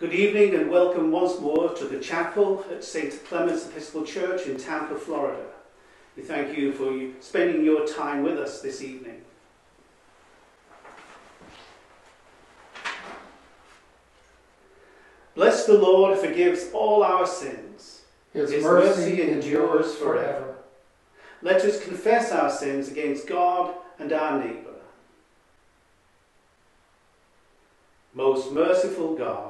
Good evening and welcome once more to the chapel at St. Clement's Episcopal Church in Tampa, Florida. We thank you for spending your time with us this evening. Bless the Lord who forgives all our sins. His, His mercy, mercy endures forever. Let us confess our sins against God and our neighbour. Most merciful God,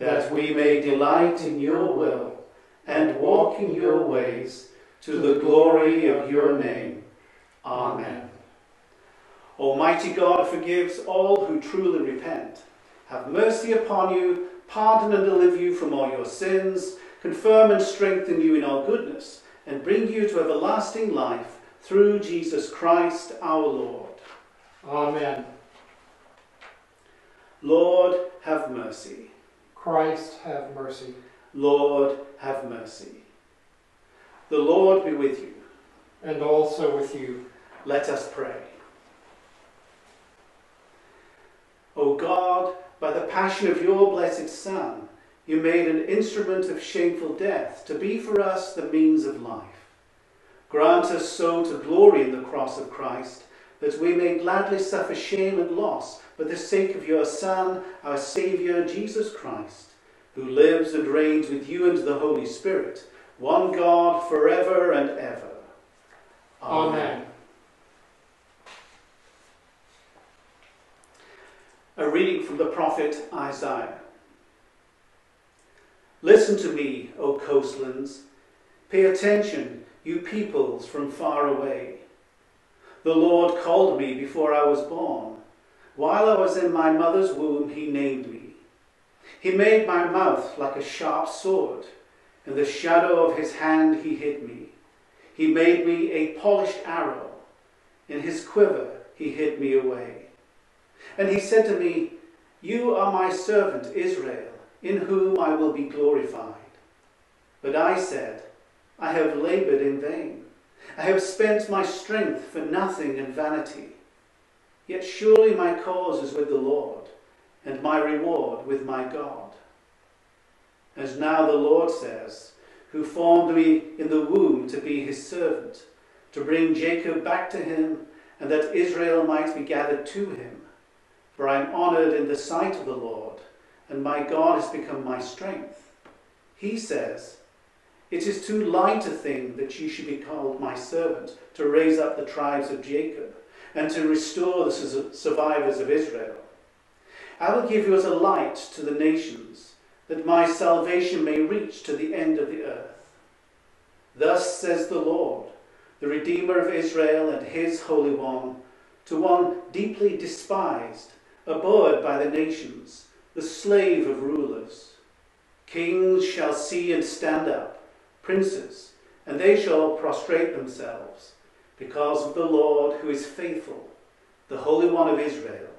that we may delight in your will and walk in your ways to the glory of your name. Amen. Almighty God forgives all who truly repent. Have mercy upon you pardon and deliver you from all your sins, confirm and strengthen you in all goodness, and bring you to everlasting life through Jesus Christ our Lord. Amen. Lord, have mercy. Christ, have mercy. Lord, have mercy. The Lord be with you. And also with you. Let us pray. O God, by the passion of your blessed Son, you made an instrument of shameful death to be for us the means of life. Grant us so to glory in the cross of Christ that we may gladly suffer shame and loss for the sake of your Son, our Saviour, Jesus Christ, who lives and reigns with you and the Holy Spirit, one God, forever and ever. Amen. Amen. A reading from the prophet Isaiah. Listen to me, O coastlands. Pay attention, you peoples from far away. The Lord called me before I was born. While I was in my mother's womb, he named me. He made my mouth like a sharp sword. In the shadow of his hand, he hid me. He made me a polished arrow. In his quiver, he hid me away. And he said to me, You are my servant Israel, in whom I will be glorified. But I said, I have labored in vain. I have spent my strength for nothing and vanity. Yet surely my cause is with the Lord, and my reward with my God. As now the Lord says, who formed me in the womb to be his servant, to bring Jacob back to him, and that Israel might be gathered to him. For I am honored in the sight of the Lord, and my God has become my strength. He says, It is too light a thing that you should be called my servant, to raise up the tribes of Jacob, and to restore the survivors of Israel. I will give you as a light to the nations, that my salvation may reach to the end of the earth. Thus says the Lord, the Redeemer of Israel and his Holy One, to one deeply despised abhorred by the nations, the slave of rulers. Kings shall see and stand up, princes, and they shall prostrate themselves, because of the Lord who is faithful, the Holy One of Israel,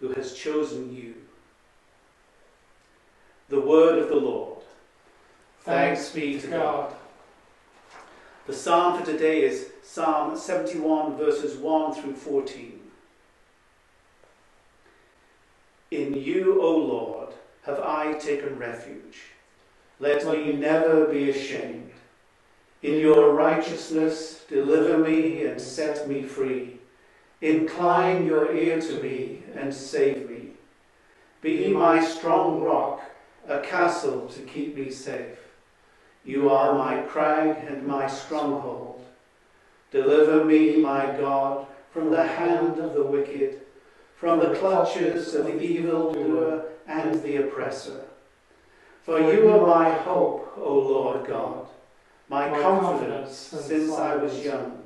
who has chosen you. The word of the Lord. Thanks be to God. The psalm for today is Psalm 71, verses 1 through 14. In you, O Lord, have I taken refuge. Let me never be ashamed. In your righteousness, deliver me and set me free. Incline your ear to me and save me. Be my strong rock, a castle to keep me safe. You are my crag and my stronghold. Deliver me, my God, from the hand of the wicked from the clutches of the evildoer and the oppressor. For you are my hope, O Lord God, my confidence since I was young.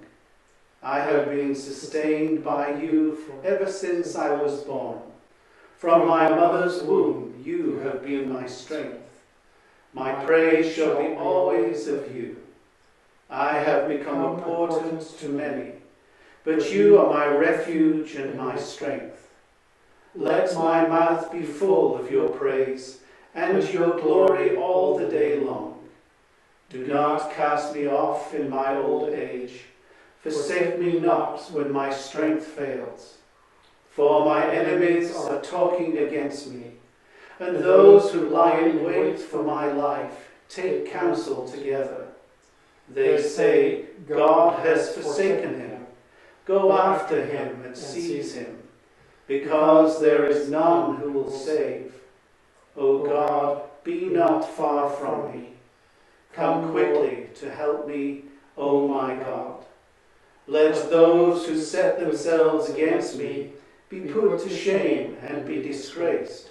I have been sustained by you ever since I was born. From my mother's womb you have been my strength. My praise shall be always of you. I have become important to many, but you are my refuge and my strength. Let my mouth be full of your praise and your glory all the day long. Do not cast me off in my old age. Forsake me not when my strength fails. For my enemies are talking against me, and those who lie in wait for my life take counsel together. They say, God has forsaken him. Go after him and seize him, because there is none who will save. O God, be not far from me. Come quickly to help me, O my God. Let those who set themselves against me be put to shame and be disgraced.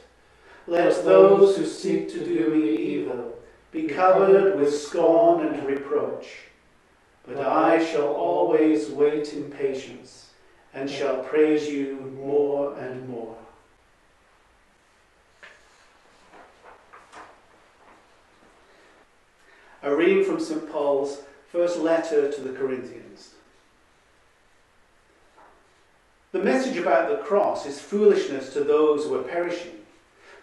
Let those who seek to do me evil be covered with scorn and reproach. But I shall always wait in patience and shall praise you more and more. A reading from St. Paul's first letter to the Corinthians. The message about the cross is foolishness to those who are perishing,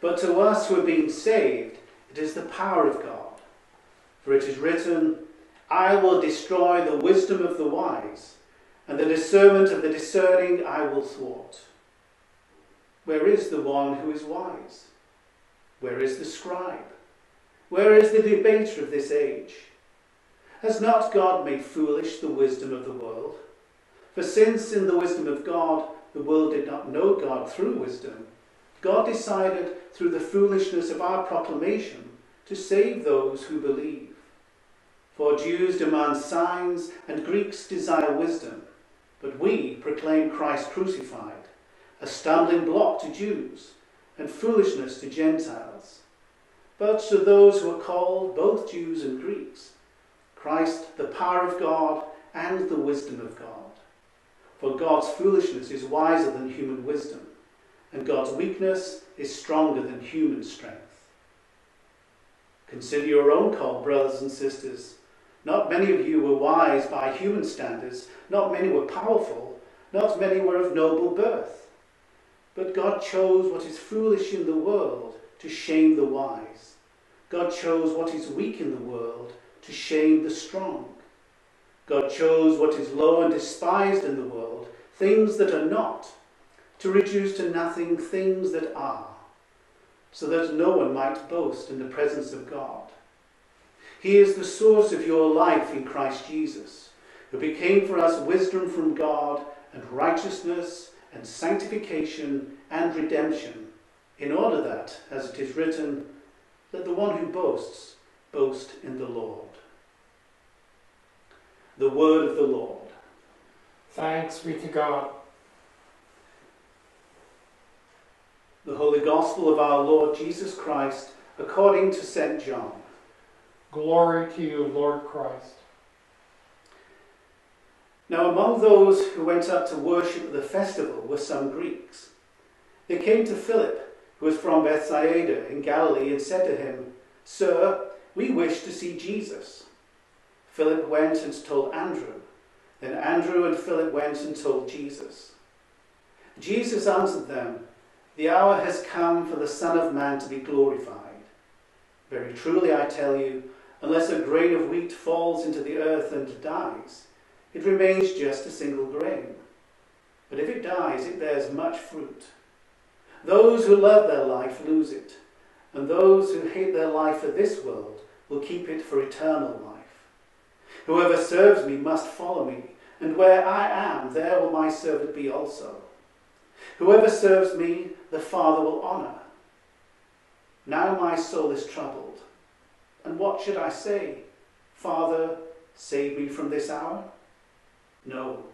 but to us who are being saved, it is the power of God. For it is written, I will destroy the wisdom of the wise, and the discernment of the discerning I will thwart. Where is the one who is wise? Where is the scribe? Where is the debater of this age? Has not God made foolish the wisdom of the world? For since in the wisdom of God the world did not know God through wisdom, God decided through the foolishness of our proclamation to save those who believe. For Jews demand signs and Greeks desire wisdom, but we proclaim Christ crucified, a stumbling block to Jews and foolishness to Gentiles. But to those who are called, both Jews and Greeks, Christ, the power of God and the wisdom of God. For God's foolishness is wiser than human wisdom, and God's weakness is stronger than human strength. Consider your own call, brothers and sisters. Not many of you were wise by human standards, not many were powerful, not many were of noble birth. But God chose what is foolish in the world to shame the wise. God chose what is weak in the world to shame the strong. God chose what is low and despised in the world, things that are not, to reduce to nothing things that are, so that no one might boast in the presence of God. He is the source of your life in Christ Jesus, who became for us wisdom from God and righteousness and sanctification and redemption, in order that, as it is written, let the one who boasts boast in the Lord. The word of the Lord. Thanks be to God. The Holy Gospel of our Lord Jesus Christ according to St. John. Glory to you, Lord Christ. Now, among those who went up to worship at the festival were some Greeks. They came to Philip, who was from Bethsaida in Galilee, and said to him, Sir, we wish to see Jesus. Philip went and told Andrew. Then Andrew and Philip went and told Jesus. Jesus answered them, The hour has come for the Son of Man to be glorified. Very truly I tell you, unless a grain of wheat falls into the earth and dies, it remains just a single grain. But if it dies, it bears much fruit. Those who love their life lose it, and those who hate their life for this world will keep it for eternal life. Whoever serves me must follow me, and where I am, there will my servant be also. Whoever serves me, the Father will honor. Now my soul is troubled. And what should I say? Father, save me from this hour? No,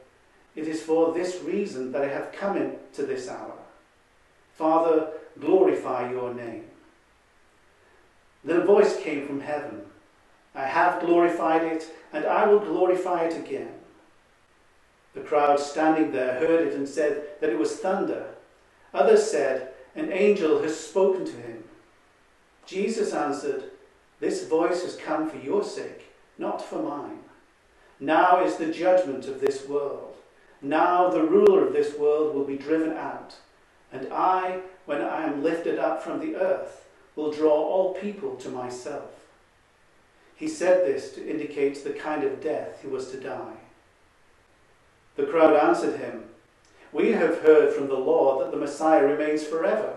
it is for this reason that I have come into this hour. Father, glorify your name. Then a voice came from heaven. I have glorified it, and I will glorify it again. The crowd standing there heard it and said that it was thunder. Others said, an angel has spoken to him. Jesus answered, This voice has come for your sake, not for mine. Now is the judgment of this world. Now the ruler of this world will be driven out. And I, when I am lifted up from the earth, will draw all people to myself. He said this to indicate the kind of death he was to die. The crowd answered him, We have heard from the law that the Messiah remains forever.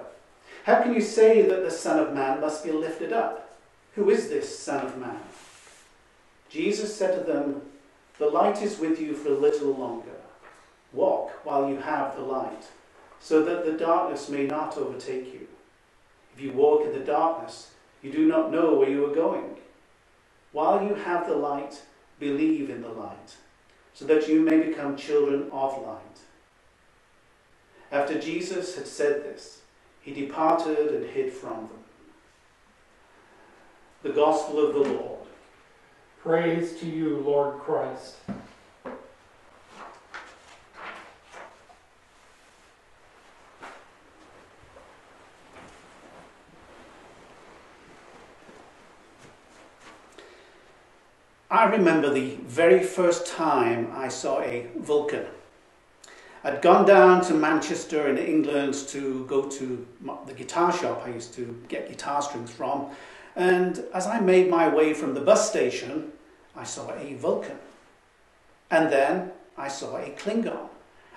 How can you say that the Son of Man must be lifted up? Who is this Son of Man? Jesus said to them, The light is with you for a little longer. Walk while you have the light, so that the darkness may not overtake you. If you walk in the darkness, you do not know where you are going. While you have the light, believe in the light, so that you may become children of light. After Jesus had said this, he departed and hid from them. The Gospel of the Lord. Praise to you, Lord Christ. I remember the very first time I saw a Vulcan. I'd gone down to Manchester in England to go to the guitar shop I used to get guitar strings from, and as I made my way from the bus station, I saw a Vulcan. And then I saw a Klingon.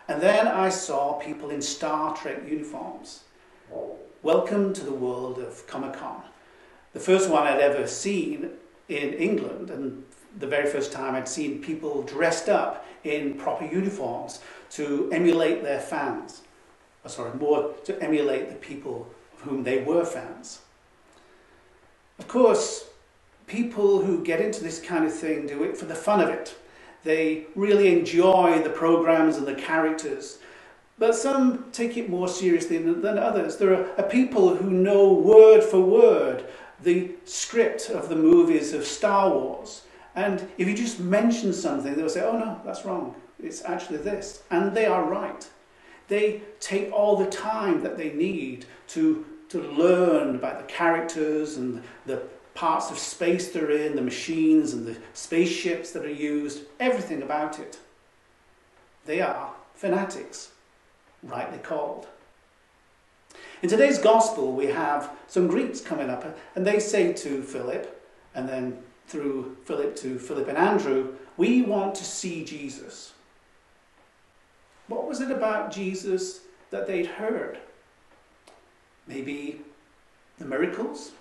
And then I saw people in Star Trek uniforms. Welcome to the world of Comic Con. The first one I'd ever seen in England, and the very first time I'd seen people dressed up in proper uniforms to emulate their fans. Or sorry, more to emulate the people of whom they were fans. Of course, people who get into this kind of thing do it for the fun of it. They really enjoy the programs and the characters. But some take it more seriously than others. There are, are people who know word for word the script of the movies of Star Wars. And if you just mention something, they'll say, oh no, that's wrong. It's actually this. And they are right. They take all the time that they need to, to learn about the characters and the parts of space they're in, the machines and the spaceships that are used, everything about it. They are fanatics, rightly called. In today's gospel, we have some Greeks coming up, and they say to Philip, and then through Philip to Philip and Andrew, we want to see Jesus. What was it about Jesus that they'd heard? Maybe the miracles?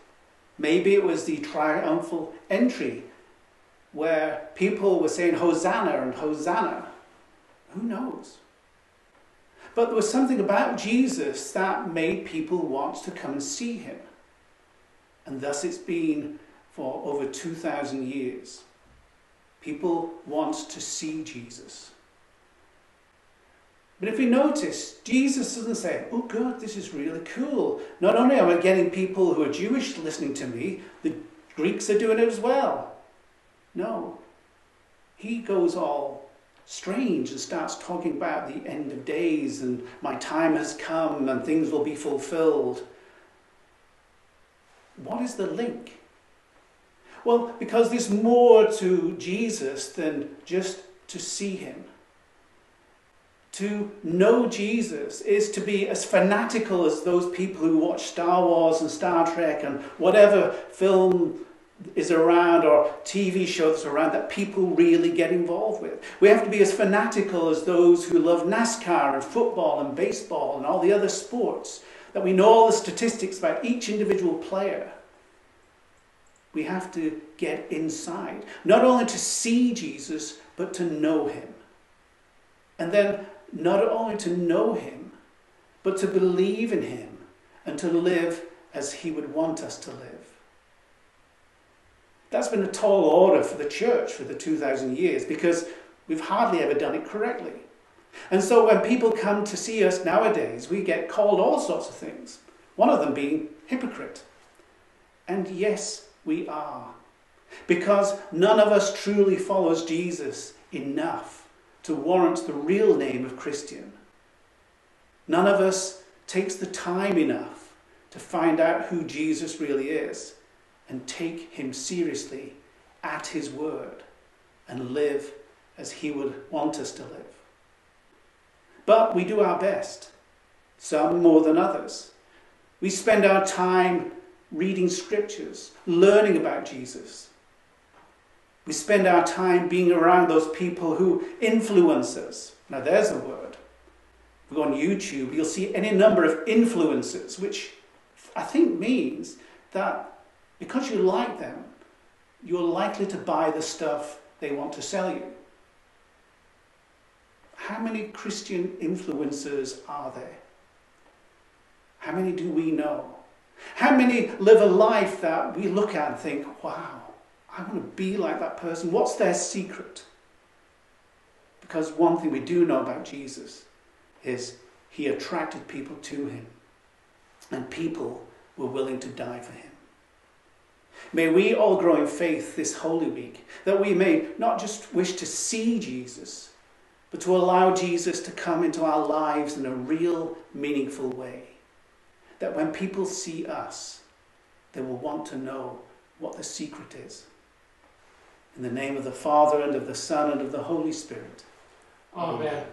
Maybe it was the triumphal entry where people were saying Hosanna and Hosanna. Who knows? But there was something about Jesus that made people want to come and see him. And thus it's been for over 2,000 years. People want to see Jesus. But if we notice, Jesus doesn't say, oh, God, this is really cool. Not only am I getting people who are Jewish listening to me, the Greeks are doing it as well. No. He goes all strange and starts talking about the end of days and my time has come and things will be fulfilled. What is the link? Well, because there's more to Jesus than just to see him. To know Jesus is to be as fanatical as those people who watch Star Wars and Star Trek and whatever film is around or TV shows around that people really get involved with. We have to be as fanatical as those who love NASCAR and football and baseball and all the other sports, that we know all the statistics about each individual player. We have to get inside, not only to see Jesus, but to know him. And then not only to know him, but to believe in him and to live as he would want us to live. That's been a tall order for the church for the 2,000 years because we've hardly ever done it correctly. And so when people come to see us nowadays, we get called all sorts of things, one of them being hypocrite. And yes, we are. Because none of us truly follows Jesus enough to warrant the real name of Christian. None of us takes the time enough to find out who Jesus really is and take him seriously at his word and live as he would want us to live. But we do our best, some more than others. We spend our time reading scriptures, learning about Jesus. We spend our time being around those people who influence us. Now, there's a word. If you go on YouTube, you'll see any number of influences, which I think means that because you like them, you're likely to buy the stuff they want to sell you. How many Christian influencers are there? How many do we know? How many live a life that we look at and think, wow, I want to be like that person? What's their secret? Because one thing we do know about Jesus is he attracted people to him, and people were willing to die for him. May we all grow in faith this Holy Week, that we may not just wish to see Jesus, but to allow Jesus to come into our lives in a real, meaningful way. That when people see us, they will want to know what the secret is. In the name of the Father, and of the Son, and of the Holy Spirit. Amen.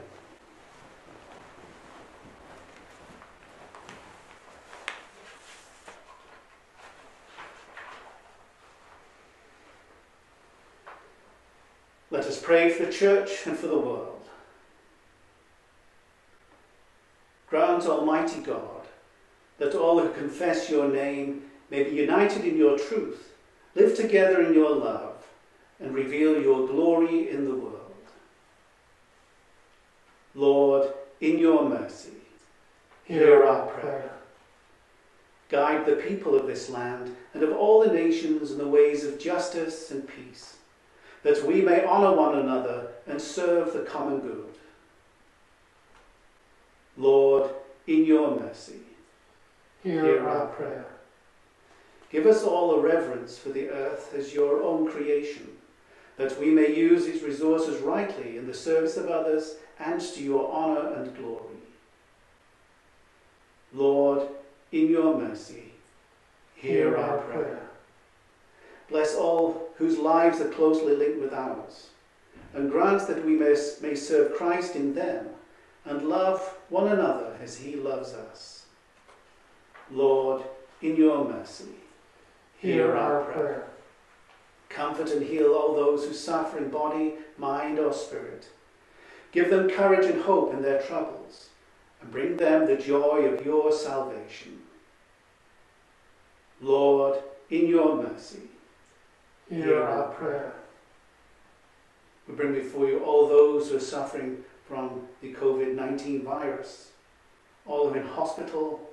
Let us pray for the church and for the world. Grant, Almighty God, that all who confess your name may be united in your truth, live together in your love, and reveal your glory in the world. Lord, in your mercy, hear our prayer. Guide the people of this land and of all the nations in the ways of justice and peace, that we may honour one another and serve the common good. Lord, in your mercy, Hear, Hear our prayer. Give us all a reverence for the earth as your own creation, that we may use its resources rightly in the service of others and to your honour and glory. Lord, in your mercy, hear our prayer. Bless all whose lives are closely linked with ours, and grant that we may, may serve Christ in them and love one another as he loves us. Lord, in your mercy, Hear our prayer. Comfort and heal all those who suffer in body, mind, or spirit. Give them courage and hope in their troubles, and bring them the joy of your salvation. Lord, in your mercy, Hear our prayer. we bring before you all those who are suffering from the COVID 19 virus, all who are in hospital,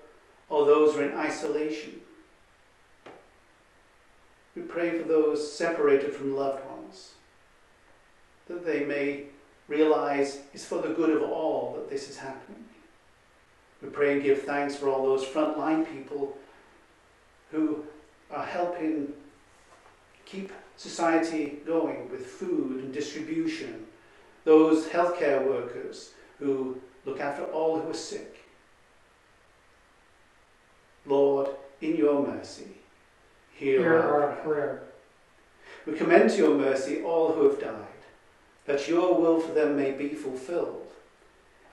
all those who are in isolation. We pray for those separated from loved ones, that they may realize it's for the good of all that this is happening. We pray and give thanks for all those frontline people who are helping keep society going with food and distribution, those healthcare workers who look after all who are sick. Lord, in your mercy, hear, Hear our our prayer. We commend to your mercy all who have died, that your will for them may be fulfilled.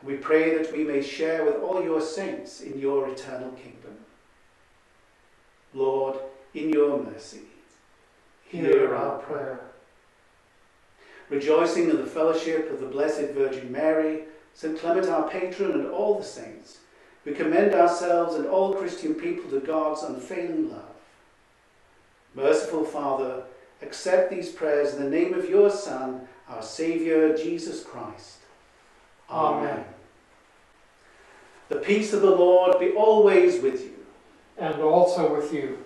And we pray that we may share with all your saints in your eternal kingdom. Lord, in your mercy, Hear our prayer. Rejoicing in the fellowship of the Blessed Virgin Mary, St. Clement our patron, and all the saints, we commend ourselves and all Christian people to God's unfailing love. Merciful Father, accept these prayers in the name of your Son, our Saviour, Jesus Christ. Amen. The peace of the Lord be always with you. And also with you.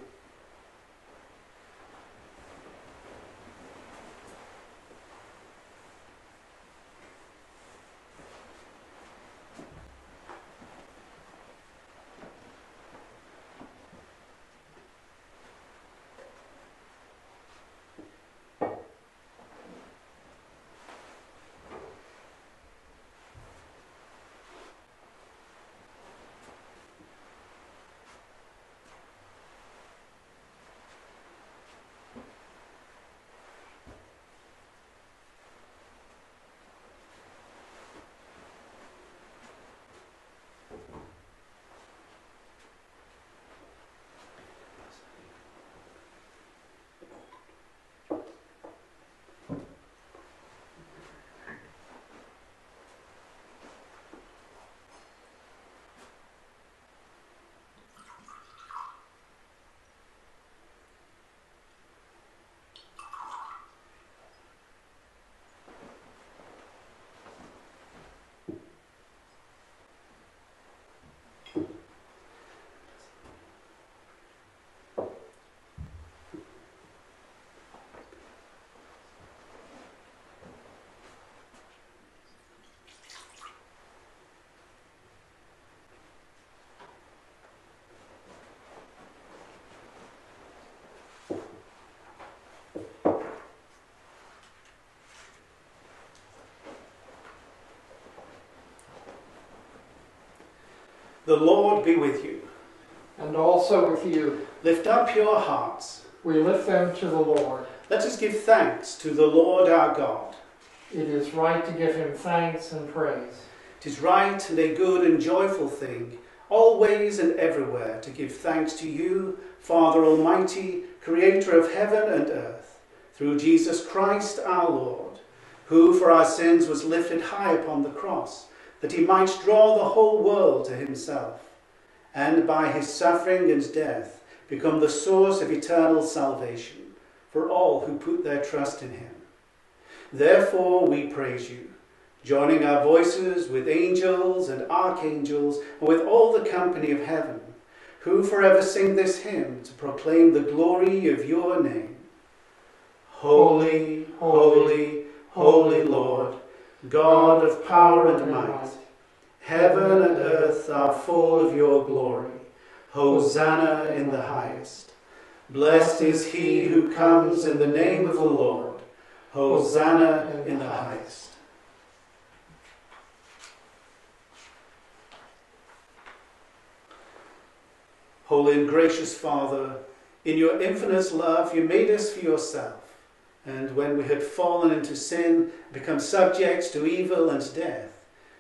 The Lord be with you. and also with you. Lift up your hearts. We lift them to the Lord. Let us give thanks to the Lord our God. It is right to give him thanks and praise. It is right and a good and joyful thing, always and everywhere, to give thanks to you, Father Almighty, Creator of heaven and earth, through Jesus Christ our Lord, who for our sins was lifted high upon the cross, that he might draw the whole world to himself, and by his suffering and death become the source of eternal salvation for all who put their trust in him. Therefore we praise you joining our voices with angels and archangels and with all the company of heaven, who forever sing this hymn to proclaim the glory of your name. Holy, holy, holy Lord, God of power and might, heaven and earth are full of your glory. Hosanna in the highest. Blessed is he who comes in the name of the Lord. Hosanna in the highest. Holy and gracious Father, in your infinite love, you made us for yourself. And when we had fallen into sin, become subjects to evil and death,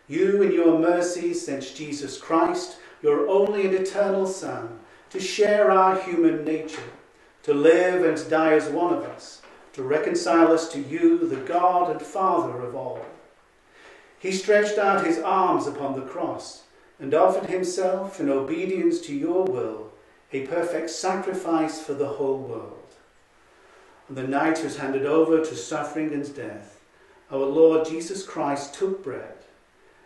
you in your mercy sent Jesus Christ, your only and eternal Son, to share our human nature, to live and die as one of us, to reconcile us to you, the God and Father of all. He stretched out his arms upon the cross and offered himself in obedience to your will, a perfect sacrifice for the whole world. On the night was handed over to suffering and death, our Lord Jesus Christ took bread,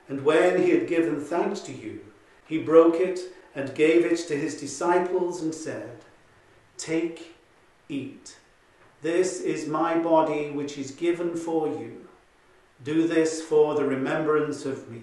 and when he had given thanks to you, he broke it and gave it to his disciples and said, Take, eat. This is my body which is given for you. Do this for the remembrance of me.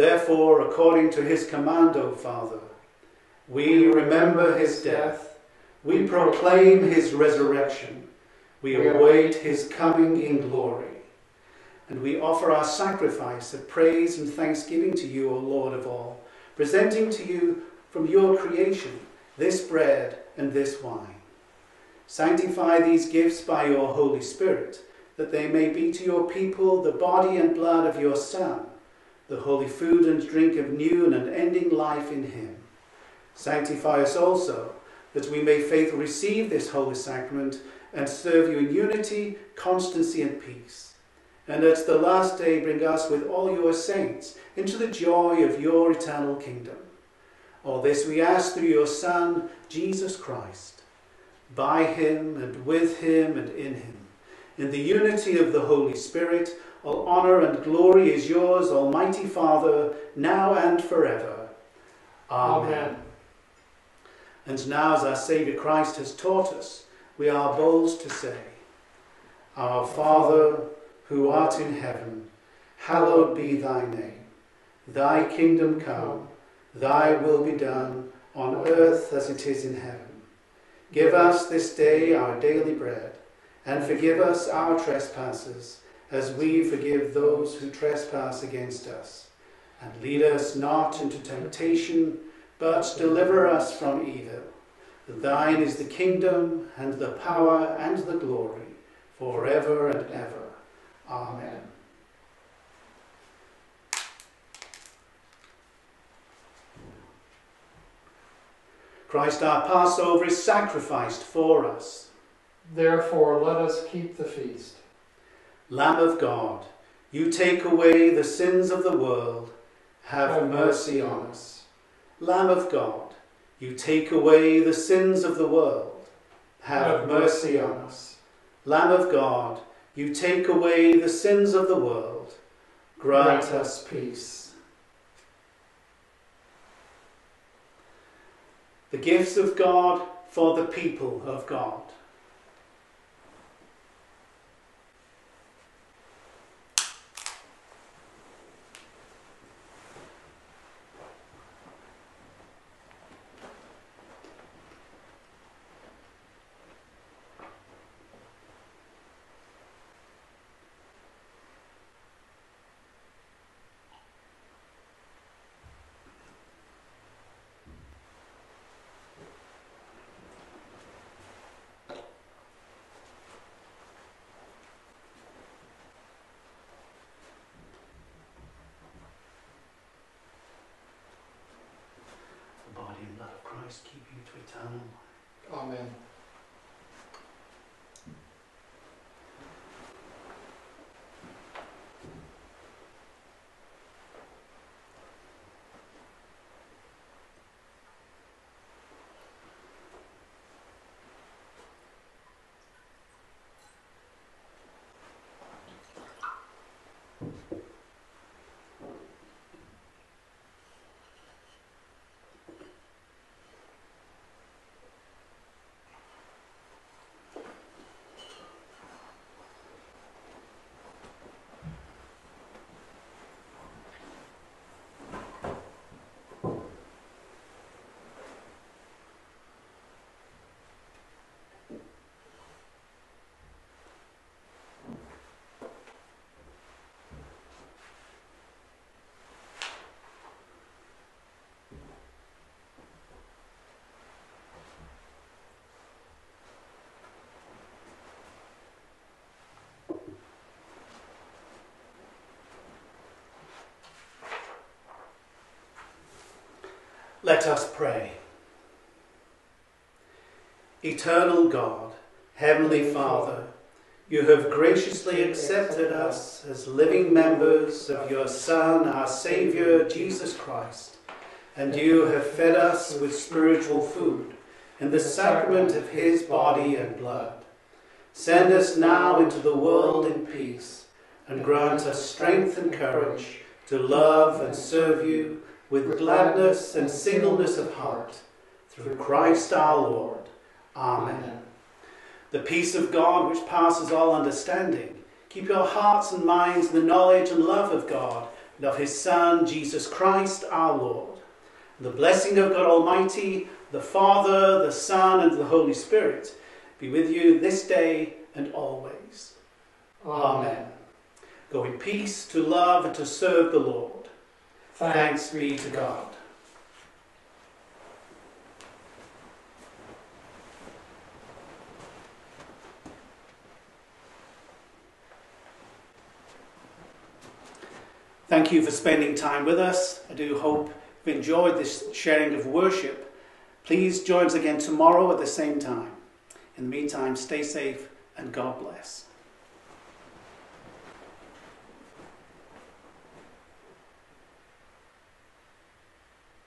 Therefore, according to his command, O Father, we remember his death, we proclaim his resurrection, we await his coming in glory. And we offer our sacrifice of praise and thanksgiving to you, O Lord of all, presenting to you from your creation this bread and this wine. Sanctify these gifts by your Holy Spirit, that they may be to your people the body and blood of your Son the holy food and drink of new and unending life in him. Sanctify us also, that we may faithfully receive this holy sacrament and serve you in unity, constancy, and peace. And at the last day bring us with all your saints into the joy of your eternal kingdom. All this we ask through your Son, Jesus Christ. By him and with him and in him, in the unity of the Holy Spirit, Oh, all honour and glory is yours, Almighty Father, now and forever. Amen. Amen. And now, as our Saviour Christ has taught us, we are bold to say, Our Father, who art in heaven, hallowed be thy name. Thy kingdom come, thy will be done, on earth as it is in heaven. Give us this day our daily bread, and forgive us our trespasses as we forgive those who trespass against us. And lead us not into temptation, but deliver us from evil. Thine is the kingdom, and the power, and the glory, forever and ever. Amen. Christ our Passover is sacrificed for us. Therefore, let us keep the feast. Lamb of God, you take away the sins of the world, have mercy on us. Lamb of God, you take away the sins of the world, have mercy on us. Lamb of God, you take away the sins of the world. Grant us peace. The gifts of God for the people of God. The body Christ keep you to eternal life. Amen. Let us pray. Eternal God, Heavenly Father, you have graciously accepted us as living members of your Son, our Saviour, Jesus Christ, and you have fed us with spiritual food in the sacrament of his body and blood. Send us now into the world in peace, and grant us strength and courage to love and serve you with gladness and singleness of heart, through Christ our Lord. Amen. The peace of God, which passes all understanding, keep your hearts and minds in the knowledge and love of God and of his Son, Jesus Christ our Lord. And the blessing of God Almighty, the Father, the Son, and the Holy Spirit be with you this day and always. Amen. Go in peace to love and to serve the Lord. Thanks be to God. Thank you for spending time with us. I do hope you've enjoyed this sharing of worship. Please join us again tomorrow at the same time. In the meantime, stay safe and God bless.